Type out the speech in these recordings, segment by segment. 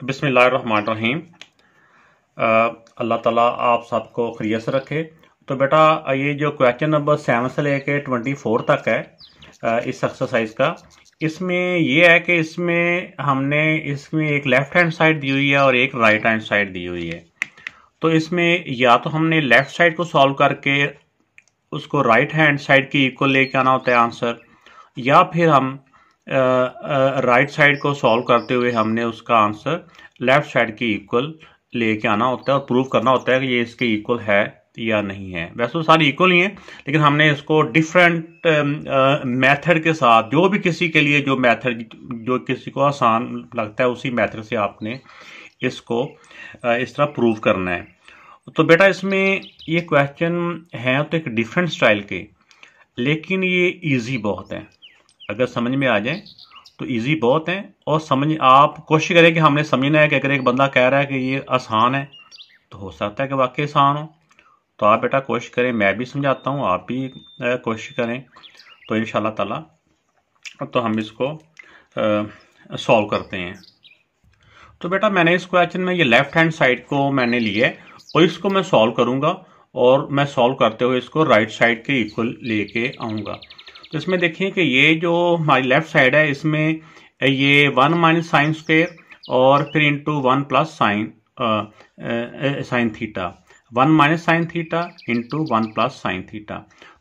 बिस्मिल्लाहिर्रहमानिर्रहीम। अल्लाह ताला आप सबको खैरियत से रखे। तो बेटा, ये जो क्वेश्चन नंबर सेवन से लेके ट्वेंटी फोर तक है इस एक्सरसाइज का, इसमें ये है कि इसमें हमने, इसमें एक लेफ़्ट हैंड साइड दी हुई है और एक राइट हैंड साइड दी हुई है। तो इसमें या तो हमने लेफ़्ट साइड को सॉल्व करके उसको राइट हैंड साइड की इक्वल लेके आना होता है आंसर या फिर हम राइट साइड को सॉल्व करते हुए हमने उसका आंसर लेफ़्ट साइड की इक्वल लेके आना होता है और प्रूव करना होता है कि ये इसके इक्वल है या नहीं है। वैसे तो सारी इक्वल ही हैं, लेकिन हमने इसको डिफरेंट मेथड के साथ, जो भी किसी के लिए जो मेथड जो किसी को आसान लगता है, उसी मेथड से आपने इसको इस तरह प्रूव करना है। तो बेटा इसमें ये क्वेश्चन है तो एक डिफरेंट स्टाइल के, लेकिन ये इजी बहुत है। अगर समझ में आ जाए तो इजी बहुत है। और समझ, आप कोशिश करें कि हमने समझना है कि अगर एक बंदा कह रहा है कि ये आसान है तो हो सकता है कि वाकई आसान हो। तो आप बेटा कोशिश करें, मैं भी समझाता हूँ, आप भी कोशिश करें। तो इन ताला तो हम इसको सॉल्व करते हैं। तो बेटा मैंने इस क्वेश्चन में ये लेफ़्ट हैंड साइड को मैंने लिया है, और इसको मैं सॉल्व करूँगा, और मैं सॉल्व करते हुए इसको राइट साइड के इक्वल लेके आऊँगा। इसमें देखिए कि ये जो हमारी लेफ़्ट साइड है, इसमें ये वन माइनस साइन स्क्वेयर और फिर into one plus sine sine theta one minus sine theta into one plus sine theta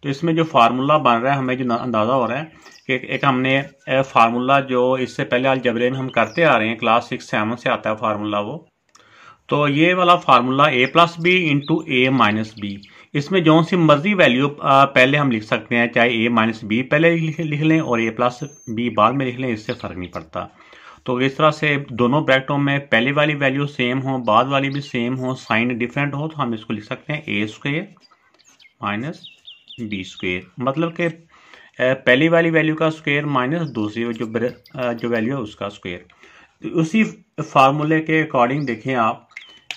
तो इसमें जो फार्मूला बन रहा है, हमें जो अंदाज़ा हो रहा है कि एक हमने फार्मूला जो इससे पहले आज जबरे में हम करते आ रहे हैं क्लास सिक्स सेवन से आता है फार्मूला वो। तो ये वाला formula A plus B into A minus B इसमें जो सी मर्ज़ी वैल्यू पहले हम लिख सकते हैं चाहे ए माइनस बी पहले लिख, लें और ए प्लस बी बाद में लिख लें इससे फ़र्क नहीं पड़ता। तो इस तरह से दोनों ब्रैकेटों में पहले वाली वैल्यू सेम हो बाद वाली भी सेम हो साइन डिफरेंट हो तो हम इसको लिख सकते हैं A square minus B square मतलब कि पहली वाली वैल्यू का स्क्वेयर माइनस दूसरी जो जो वैल्यू है उसका स्क्वेयर उसी फार्मूले के अकॉर्डिंग देखें आप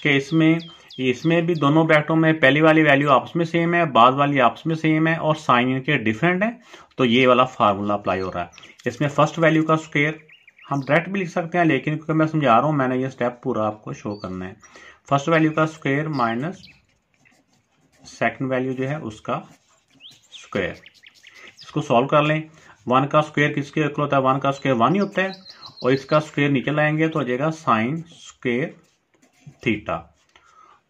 कि इसमें इसमें भी दोनों ब्रैकेटों में पहली वाली वैल्यू आपस में सेम है, बाद वाली आपस में सेम है और साइन इनके डिफरेंट है तो ये वाला फार्मूला अप्लाई हो रहा है। इसमें फ़र्स्ट वैल्यू का स्क्वेयर हम डायरेक्ट भी लिख सकते हैं, लेकिन क्योंकि मैं समझा रहा हूँ, मैंने ये स्टेप पूरा आपको शो करना है। फ़र्स्ट वैल्यू का स्क्वेयर माइनस सेकंड वैल्यू जो है उसका स्क्वेयर इसको सॉल्व कर लें। वन का स्क्वेयर किसके इक्वल होता है? वन का स्क्वेयर वन ही होता है, और इसका स्क्वेयर नीचे लाएँगे तो आ जाएगा साइन स्क्वेयर थीटा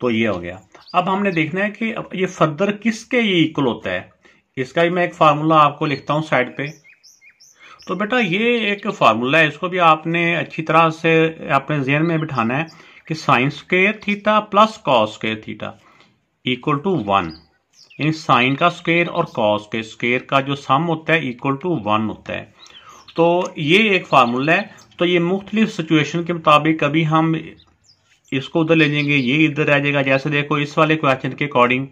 तो ये हो गया। अब हमने देखना है कि ये फर्दर किसके ये इक्वल होता है? इसका भी मैं एक फार्मूला आपको लिखता हूँ साइड पे। तो बेटा ये एक फार्मूला है, इसको भी आपने अच्छी तरह से अपने जेन में बिठाना है कि sine square theta plus cos square theta equal to one यानी साइन का स्केयर और कॉस के स्केयर का जो सम होता है इक्वल टू वन होता है। तो ये एक फार्मूला है। तो ये मुख्तलिफ़ सिचुएशन के मुताबिक कभी हम इसको उधर ले जाएँगे, ये इधर रह जाएगा। जैसे देखो, इस वाले क्वेश्चन के अकॉर्डिंग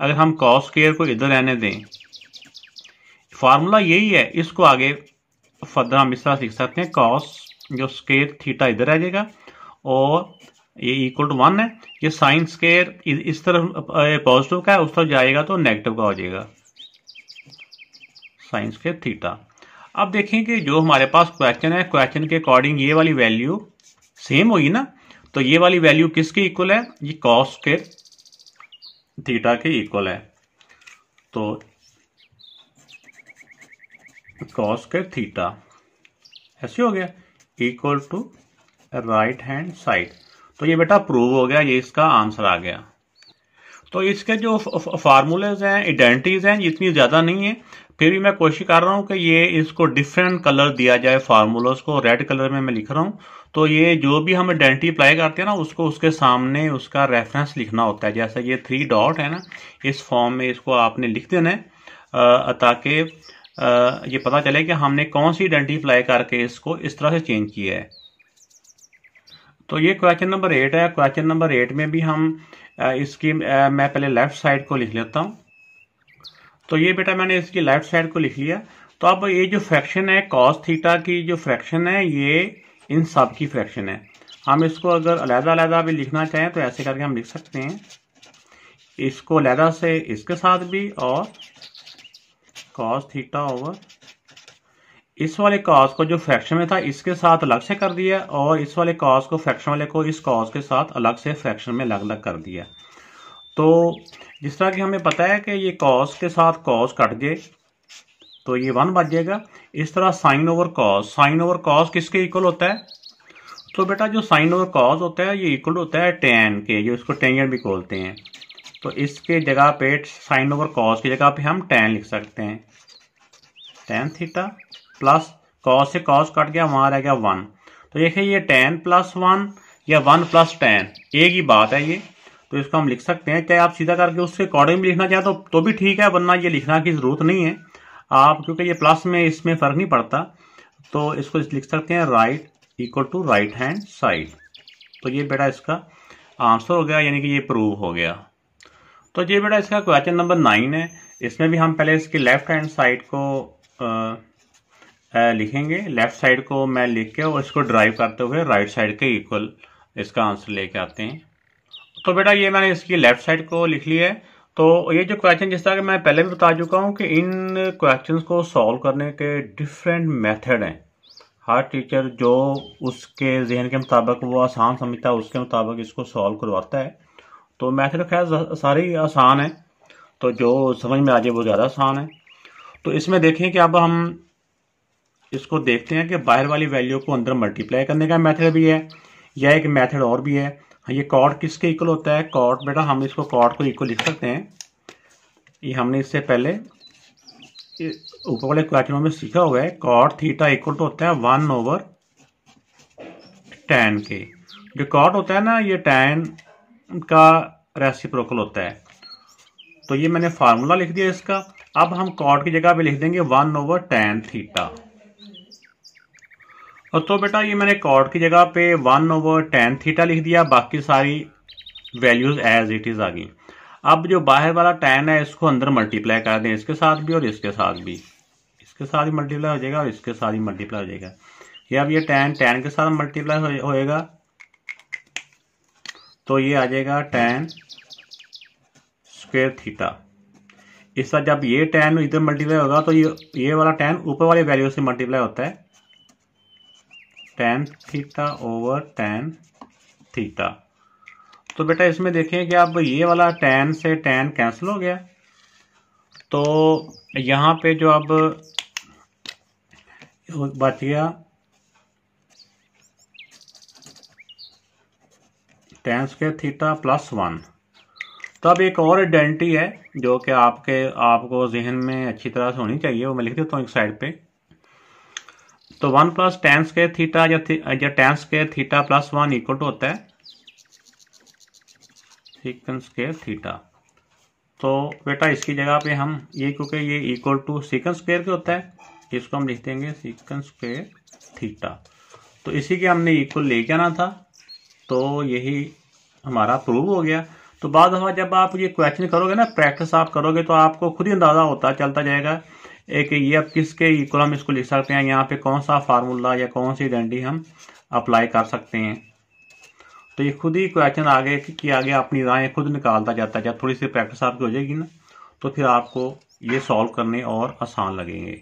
अगर हम कॉस स्केयर को इधर रहने दें फार्मूला यही है। इसको आगे फर्दर हम इस तरह लिख सकते हैं। कॉस जो स्केयर थीटा इधर रह जाएगा, और ये इक्वल टू वन है। ये साइन स्केयर इस तरफ़ पॉजिटिव का है, उस तरफ़ जाएगा तो नेगेटिव का हो जाएगा। साइन स्केयर थीटा अब देखें कि जो हमारे पास क्वेश्चन है क्वेश्चन के अकॉर्डिंग ये वाली वैल्यू सेम होगी ना? तो ये वाली वैल्यू किसके इक्वल है? ये कॉस के थीटा के इक्वल है। तो कॉस के थीटा ऐसे हो गया। Equal to right hand side तो ये बेटा प्रूव हो गया, ये इसका आंसर आ गया। तो इसके जो फार्मूलेज हैं आइडेंटिटीज हैं इतनी ज़्यादा नहीं है। फिर भी मैं कोशिश कर रहा हूँ कि ये इसको डिफरेंट कलर दिया जाए फार्मूलाज को। रेड कलर में मैं लिख रहा हूँ। तो ये जो भी हम आइडेंटिटी अप्लाई करते हैं ना, उसको उसके सामने उसका रेफरेंस लिखना होता है। जैसे ये थ्री डॉट है ना, इस फॉर्म में इसको आपने लिख देना है ताकि ये पता चले कि हमने कौन सी आइडेंटिटी अप्लाई करके इसको इस तरह से चेंज किया है। तो ये क्वेश्चन नंबर एट है। क्वेश्चन नंबर एट में भी हम इसकी मैं पहले लेफ़्ट साइड को लिख लेता हूँ। तो ये बेटा मैंने इसकी लेफ़्ट साइड को लिख लिया। तो अब ये जो फ्रैक्शन है कॉस थीटा की जो फ्रैक्शन है, ये इन सब की फ्रैक्शन है। हम इसको अगर अलहदा अलहदा भी लिखना चाहें तो ऐसे करके हम लिख सकते हैं। इसको अलहदा से इसके साथ भी और कॉस थीटा ओवर इस वाले कॉस को जो फ्रैक्शन में था, इसके साथ अलग से कर दिया और इस वाले कॉस को फ्रैक्शन वाले को इस कॉस के साथ अलग से फ्रैक्शन में अलग अलग कर दिया। तो जिस तरह कि हमें पता है कि ये कॉस के साथ कॉस कट जाए तो ये वन बच जाएगा। इस तरह sine over cos sine over cos किसके इक्वल होता है? तो बेटा जो साइन ओवर कॉस होता है, ये इक्वल होता है टेन के जो इसको टेंजेंट भी बोलते हैं। तो इसके जगह पे साइन ओवर कॉस की जगह पे हम टेन लिख सकते हैं। टेन थीटा प्लस कॉस से कॉस कट गया, वहाँ रह गया वन तो देखिए ये टेन प्लस वन या वन प्लस टेन एक ही बात है ये। तो इसको हम लिख सकते हैं। चाहे आप सीधा करके उसके अकॉर्डिंग भी लिखना चाहें तो तो भी ठीक है वरना ये लिखना की ज़रूरत नहीं है। आप क्योंकि ये प्लस में इसमें फ़र्क नहीं पड़ता। तो इसको लिख सकते हैं right equal to right hand side तो ये बेटा इसका आंसर हो गया यानी कि ये प्रूव हो गया। तो ये बेटा इसका क्वेश्चन नंबर नाइन है। इसमें भी हम पहले इसकी लेफ़्ट हैंड साइड को आ, आ, लिखेंगे। लेफ़्ट साइड को मैं लिख के और इसको ड्राइव करते हुए राइट साइड के इक्वल इसका आंसर लेके आते हैं। तो बेटा ये मैंने इसकी लेफ़्ट साइड को लिख लिया है। तो ये जो क्वेश्चन जिस तरह कि मैं पहले भी बता चुका हूँ कि इन क्वेश्चंस को सॉल्व करने के डिफरेंट मेथड हैं। हर टीचर जो उसके जहन के मुताबिक, वो आसान समझता है, उसके मुताबिक इसको सॉल्व करवाता है। तो मैथड खैर सारी आसान है। तो जो समझ में आ जाए, वो ज़्यादा आसान है। तो इसमें देखें कि अब हम इसको देखते हैं कि बाहर वाली वैल्यू को अंदर मल्टीप्लाई करने का मेथड भी है, या एक मेथड और भी हाँ। ये कॉर्ड किसके इक्वल होता है? कॉर्ड बेटा हम इसको कॉर्ड को इक्वल लिख सकते हैं। ये हमने इससे पहले ऊपर वाले क्वेश्चनों में सीखा हुआ है। कॉर्ड थीटा इक्वल तो होता है वन ओवर टेन के। जो कॉर्ड होता है ना, ये टेन का रेसिप्रोकल होता है। तो ये मैंने फार्मूला लिख दिया इसका। अब हम कॉर्ड की जगह पे लिख देंगे वन ओवर टेन थीटा और तो बेटा ये मैंने कॉर्ड की जगह पे वन ओवर टेन थीटा लिख दिया, बाकी सारी वैल्यूज़ एज इट इज़ आ गई। अब जो बाहर वाला टेन है, इसको अंदर मल्टीप्लाई कर दें, इसके साथ भी और इसके साथ भी। इसके साथ ही मल्टीप्लाई हो जाएगा और इसके साथ ही मल्टीप्लाई हो जाएगा। ये अब ये टेन टेन के साथ मल्टीप्लाई होएगा। तो ये आ जाएगा टेन स्क्वेयर थीटा इस साथ जब ये टेन इधर मल्टीप्लाई होगा तो ये ये वाला टेन ऊपर वाले वैल्यू से मल्टीप्लाई होता है। Tan theta over tan theta तो बेटा इसमें देखें कि अब ये वाला टेन से टेन कैंसिल हो गया। तो यहाँ पे जो अब बच गया tan square theta plus one तो अब एक और आइडेंटिटी है, जो कि आपके, आपको जहन में अच्छी तरह से होनी चाहिए, वो मैं लिख देता हूँ एक साइड पे। तो one plus tan square theta या tan square theta plus one equal to होता है सीकन स्केयर थीटा। तो बेटा इसकी जगह पे हम ये क्योंकि ये इक्वल टू सीकन स्केयर के होता है, इसको हम लिख देंगे सीकन स्केयर थीटा। तो इसी के हमने इक्वल ले आना था तो यही हमारा प्रूव हो गया। तो बाद जब आप ये क्वेश्चन करोगे ना, प्रैक्टिस आप करोगे तो आपको खुद ही अंदाज़ा होता, चलता जाएगा एक ये आप किसके इक्वल हम इसको लिख सकते हैं? यहाँ पे कौन सा फार्मूला या कौन सी डंडी हम अप्लाई कर सकते हैं? तो ये खुद ही क्वेश्चन आगे कि आगे अपनी राहें खुद निकालता जाता है। जब थोड़ी सी प्रैक्टिस आपकी हो जाएगी ना तो फिर आपको ये सॉल्व करने और आसान लगेंगे।